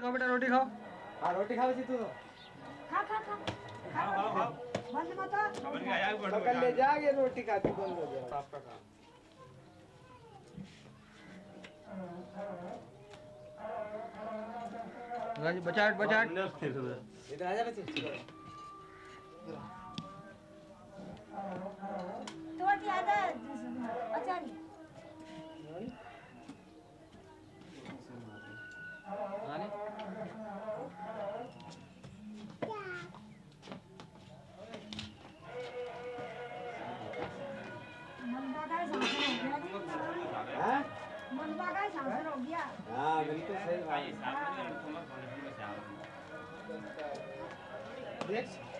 रोटी खाओ बेटा रोटी खाओ। हाँ रोटी खाओ जी तू। तो खा खा। खा खाओ खाओ खाओ। बंद मत कर पकड़ ले जाके रोटी खाती बंद हो जाए। आपका काम राज़ी बचाट बचाट इधर आ जा बच्चे गया हाँ बिल्कुल सही बात हूँ